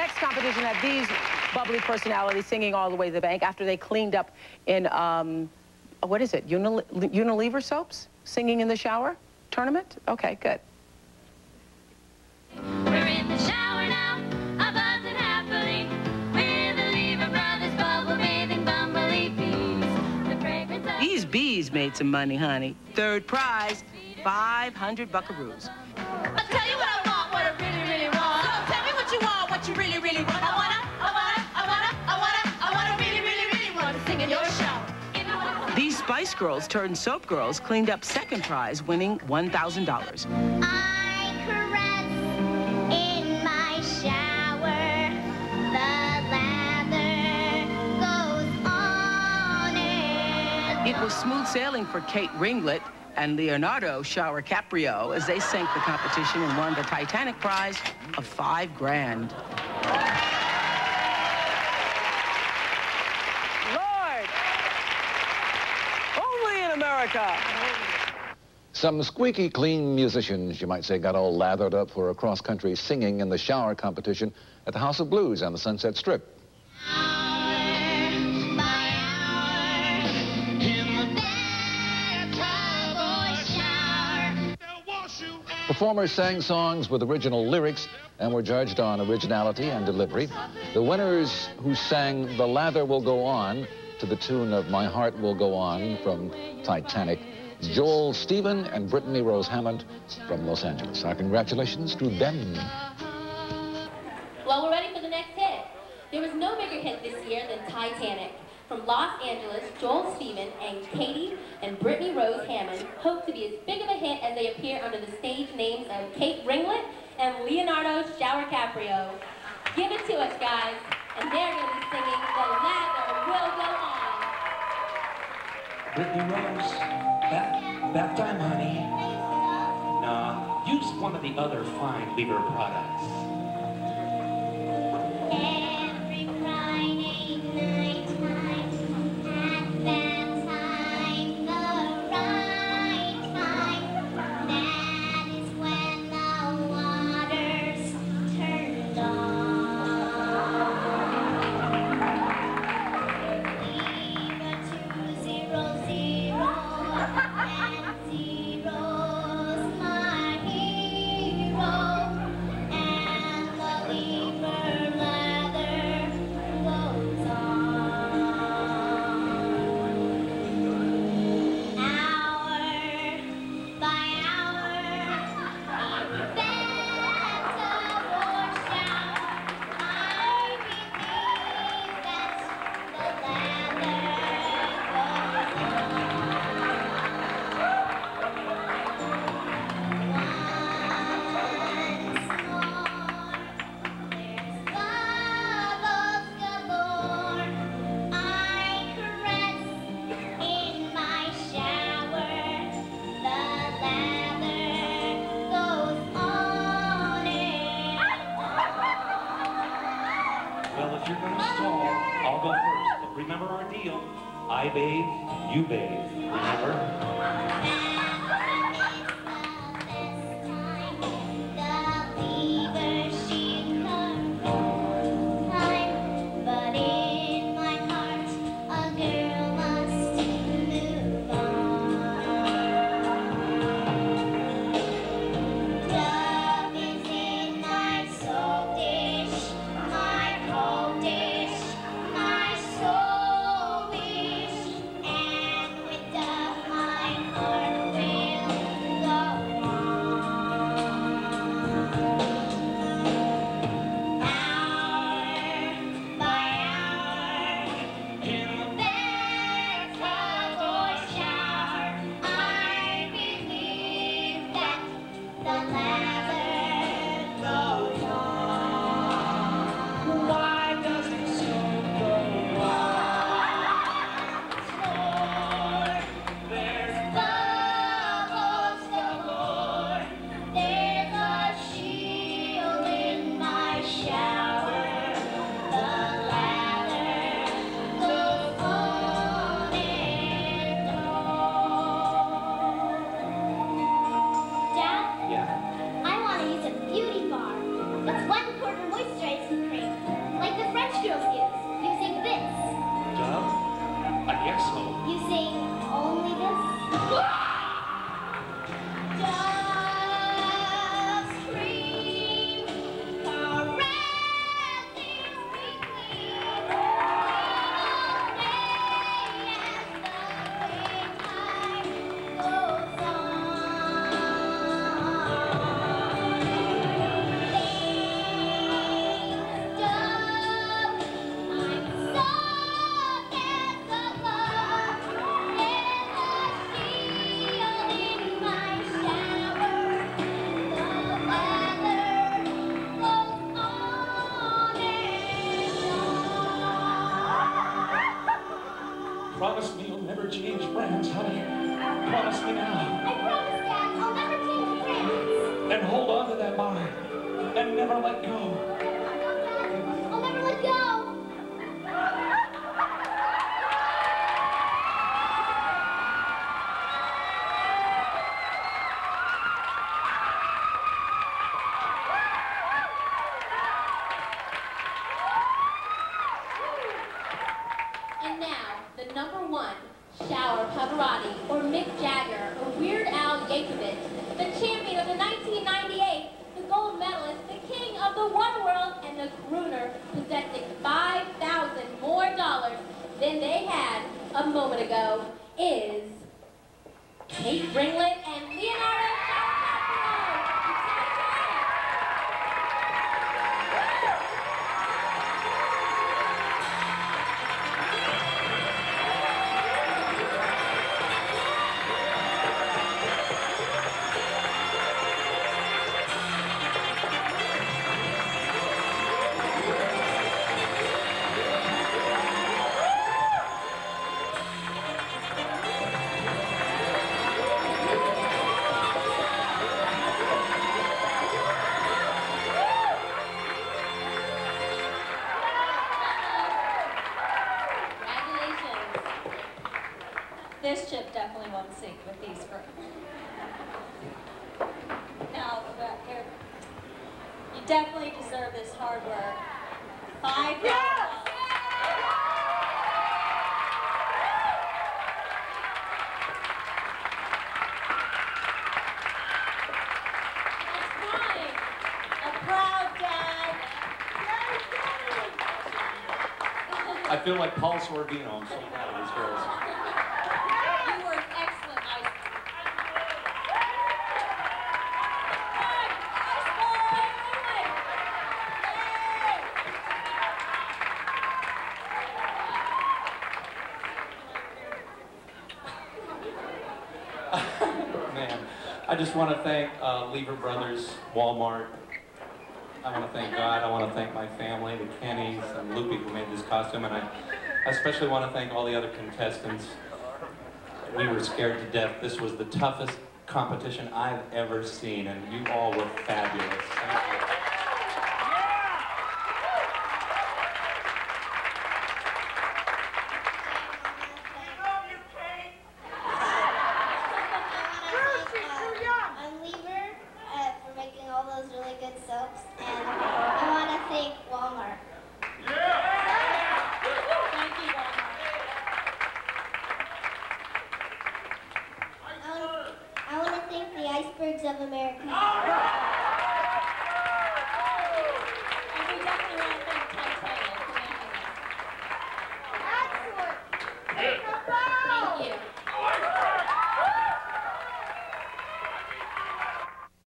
next competition had these bubbly personalities singing all the way to the bank after they cleaned up in, um, what is it, Unil Unilever soaps? Singing in the shower tournament? Okay, good. We're in the shower These bees made some money, honey. Third prize, 500 buckaroos. I'll tell you what Girls turned Soap Girls cleaned up second prize, winning $1,000. It was smooth sailing for Kate Ringlet and Leonardo Shower Caprio as they sank the competition and won the Titanic prize of five grand. America! Some squeaky clean musicians, you might say, got all lathered up for a cross-country singing in the shower competition at the House of Blues on the Sunset Strip. Performers sang songs with original lyrics and were judged on originality and delivery. The winners who sang The Lather Will Go On to the tune of My Heart Will Go On from Titanic, Joel Steven and Brittany Rose Hammond from Los Angeles. Our congratulations to them. Well, we're ready for the next hit. There was no bigger hit this year than Titanic. From Los Angeles, Joel Steven and Katie and Brittany Rose Hammond hope to be as big of a hit as they appear under the stage names of Kate Ringlet and Leonardo Shower Caprio. Give it to us, guys. And they're going to be singing The Lather Will Go On. Brittany Rose, back, back time, honey. Nah, use one of the other fine Lever products. I bathe, you bathe. Remember? Never let go. I'll never let go. And now, the number one, Shower Pavarotti, or Mick Jagger, or Weird Al Yankovic, the champion of the 1998, the gold medalist, the king of the one world, and the crooner, possessing 5,000 more dollars than they had a moment ago, is Kate Ringlet and Leonardo definitely deserve this hard work. Five dollars. That's right. A proud dad. I feel like Paul Sorvino. I just want to thank uh, Lever Brothers, Walmart. I want to thank God. I want to thank my family, the Kennys and Loopy who made this costume, and I especially want to thank all the other contestants. We were scared to death. This was the toughest competition I've ever seen, and you all were fabulous.